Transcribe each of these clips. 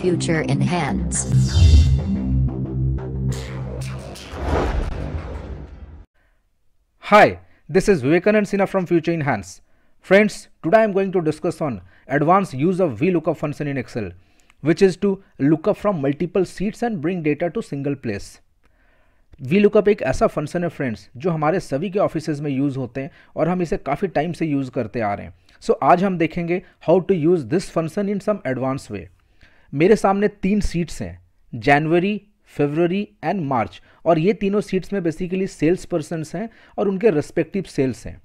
Future Enhance. Hi, this is Vivekanand Sinha from Future Enhance. Friends, today I am going to discuss on advanced use of VLOOKUP function in Excel, which is to look up from multiple sheets and bring data to single place. Lookup एक ऐसा function है friends जो हमारे सभी के office में use होते हैं और हम इसे काफ़ी टाइम से यूज़ करते आ रहे हैं सो so, आज हम देखेंगे how to use this function in some advance way मेरे सामने तीन सीट्स हैं जनवरी फेबररी एंड मार्च और ये तीनों सीट्स में बेसिकली सेल्स पर्सन हैं और उनके रेस्पेक्टिव सेल्स हैं.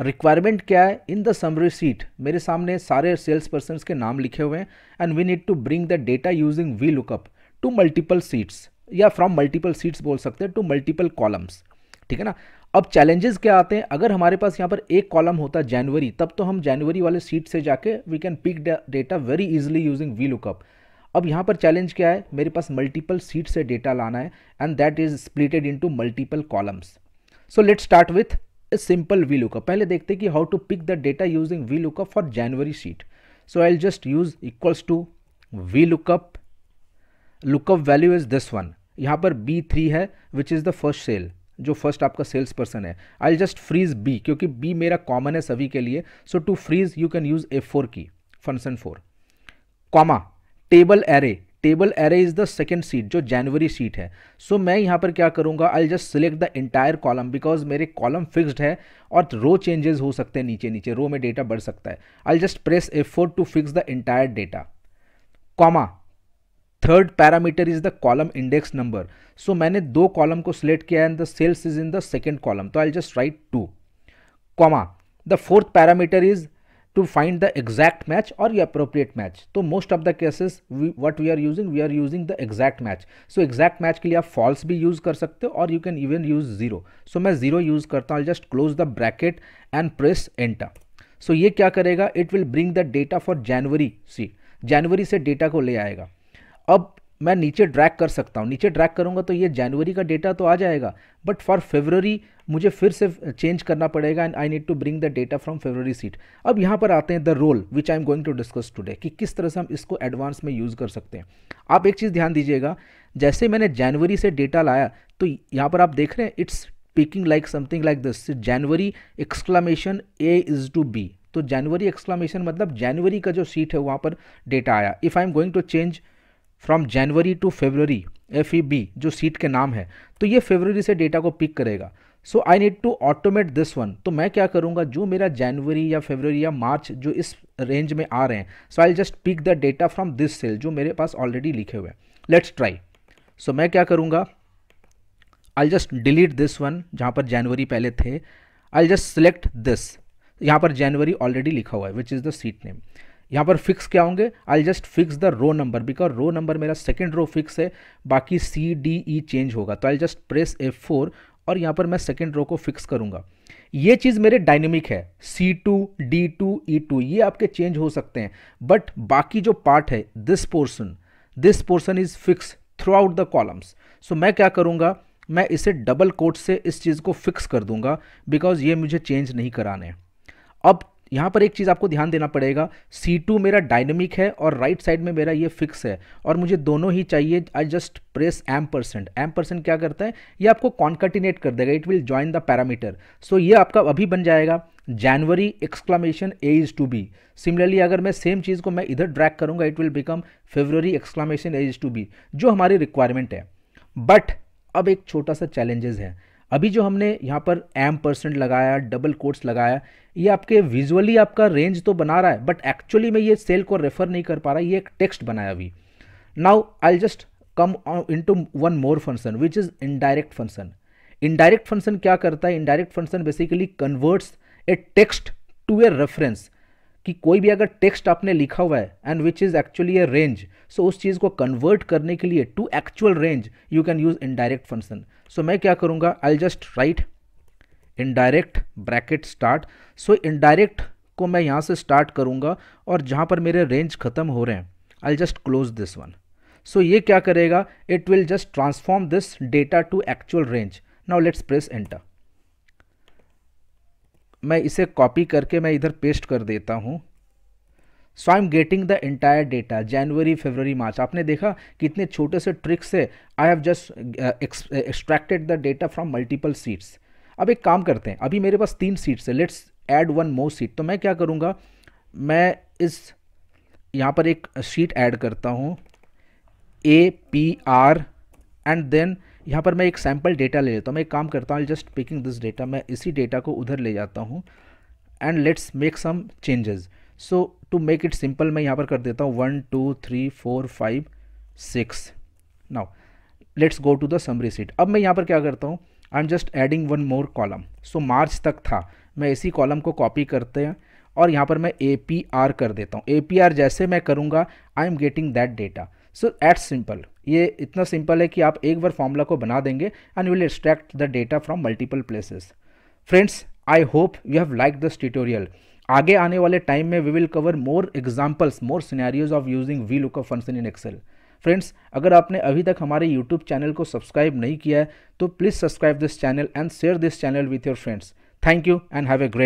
रिक्वायरमेंट क्या है? इन द समरी सीट मेरे सामने सारे सेल्स पर्सन के नाम लिखे हुए हैं and we need to bring the data using V lookup to multiple sheets या फ्रॉम मल्टीपल सीट्स बोल सकते हैं टू मल्टीपल कॉलम्स ठीक है ना? अब चैलेंजेस क्या आते हैं? अगर हमारे पास यहाँ पर एक कॉलम होता जनवरी तब तो हम जनवरी वाले सीट से जाके we can pick data very easily using V lookup अब यहाँ पर चैलेंज क्या है? मेरे पास मल्टीपल सीट से डेटा लाना है and that is splitted into multiple columns so let start with a simple V lookup पहले देखते हैं कि how to pick the data using V lookup for January sheet so I just use equals to V lookup lookup value is this one यहाँ पर B three है which is the first cell जो first आपका sales person है। I just freeze B क्योंकि B मेरा common है सभी के लिए। So to freeze you can use F four की function four comma table array table array is the second sheet जो जनवरी सीट है। सो so, मैं यहाँ पर क्या करूँगा? I just select the entire column because मेरे कॉलम फिक्स्ड है और रो चेंजेस हो सकते हैं नीचे नीचे रो में डेटा बढ़ सकता है। I just press F four to fix the entire data comma third parameter is the column index number so मैंने दो कॉलम को सिलेक्ट किया and the sales is in the second column तो I just write two comma the fourth parameter is to find the exact match और appropriate match तो most of the cases what we are using we are using the exact match so exact match के लिए आप false भी use कर सकते हो और you can even use zero so मैं ज़ीरो यूज़ करता हूँ. I just close the bracket and press enter so ये क्या करेगा? It will bring the data for January सी जनवरी से डेटा को ले आएगा. अब मैं नीचे ड्रैग कर सकता हूँ। नीचे ड्रैग करूँगा तो ये जनवरी का डेटा तो आ जाएगा बट फॉर फेबररी मुझे फिर से चेंज करना पड़ेगा and I need to bring the data from February sheet अब यहाँ पर आते हैं the role which I am going to discuss today कि किस तरह से हम इसको एडवांस में यूज़ कर सकते हैं। आप एक चीज़ ध्यान दीजिएगा, जैसे मैंने जनवरी से डेटा लाया तो यहाँ पर आप देख रहे हैं it's speaking like something like this January exclamation A is to B तो जनवरी एक्सक्लामेशन मतलब जनवरी का जो सीट है, वहाँ पर डेटा आया। If I am going to change from January to February F E B जो सीट के नाम है तो ये फेबररी से डेटा को पिक करेगा। So I need to automate this one तो मैं क्या करूँगा? जो मेरा जनवरी या फेबररी या मार्च जो इस रेंज में आ रहे हैं so I just pick the data from this cell जो मेरे पास ऑलरेडी लिखे हुए हैं। लेट्स ट्राई सो मैं क्या करूँगा? I just delete this one जहाँ पर जनवरी पहले थे। आई जस्ट सिलेक्ट दिस यहाँ पर जनवरी ऑलरेडी लिखा हुआ है which is the sheet name यहाँ पर फिक्स क्या होंगे? I just fix the row number because row number मेरा सेकेंड रो फिक्स है, बाकी सी डी ई चेंज होगा। तो I just press F four और यहाँ पर मैं सेकेंड रो को फिक्स करूँगा। ये चीज़ मेरे डायनेमिक है। C two D two E two ये आपके चेंज हो सकते हैं। बट बाकी जो पार्ट है this portion this portion is fix throughout the columns so मैं क्या करूँगा? मैं इसे डबल कोट से इस चीज़ को फिक्स कर दूँगा बिकॉज़ ये मुझे चेंज नहीं कराने अब यहाँ पर एक चीज़ आपको ध्यान देना पड़ेगा C2 मेरा डायनेमिक है और राइट right साइड में मेरा ये फिक्स है और मुझे दोनों ही चाहिए I just press M percent M percent क्या करता है? ये आपको कॉन्कटिनेट कर देगा it will join the parameter so ये आपका अभी बन जाएगा January exclamation A is to B similarly अगर मैं सेम चीज़ को मैं इधर ड्रैक करूँगा it will become February exclamation A is to B जो हमारी रिक्वायरमेंट है। बट अब एक छोटा सा चैलेंजेस है। अभी जो हमने यहाँ पर एम परसेंट लगाया डबल कोट्स लगाया, ये आपके विजुअली आपका रेंज तो बना रहा है बट एक्चुअली मैं ये सेल को रेफर नहीं कर पा रहा, ये एक टेक्स्ट बनाया अभी। Now I just come in to one more function which is indirect function indirect function क्या करता है? Indirect function basically converts a text to a reference कि कोई भी अगर टेक्स्ट आपने लिखा हुआ है and which is actually a range so उस चीज़ को कन्वर्ट करने के लिए to actual range you can use indirect function so मैं क्या करूँगा? I just write indirect bracket start so indirect को मैं यहाँ से स्टार्ट करूँगा और जहाँ पर मेरे रेंज ख़त्म हो रहे हैं I just close this one so ये क्या करेगा? It will just transform this data to actual range now let's press enter मैं इसे कॉपी करके मैं इधर पेस्ट कर देता हूँ. So I am getting the entire data January February March आपने देखा कितने छोटे से ट्रिक से I have just extracted the data from multiple sheets अब एक काम करते हैं। अभी मेरे पास तीन सीट्स है। Let's add one more sheet तो मैं क्या करूँगा? मैं इस, यहाँ पर एक सीट ऐड करता हूँ। A P R and then यहाँ पर मैं एक सैंपल डेटा ले लेता हूँ। मैं एक काम करता हूँ। जस्ट पिकिंग दिस डेटा मैं इसी डेटा को उधर ले जाता हूँ। And let's make some changes so to make it simple मैं यहाँ पर कर देता हूँ। One, two, three, four, five, six. Now, let's go to the summary sheet. अब मैं यहाँ पर क्या करता हूँ? I am just adding one more column so March तक था। मैं इसी कॉलम को कॉपी करते हैं और यहाँ पर मैं ए पी आर कर देता हूँ। ए पी आर जैसे मैं करूँगा I am getting that data so at simple ये इतना सिंपल है कि आप एक बार फॉर्मूला को बना देंगे and will extract the data from multiple places friends I hope you have like this tutorial आगे आने वाले टाइम में we will cover more examples more scenarios of using V lookup function in Excel friends अगर आपने अभी तक हमारे YouTube channel को सब्सक्राइब नहीं किया है तो please subscribe this channel and share this channel with your friends thank you and have a great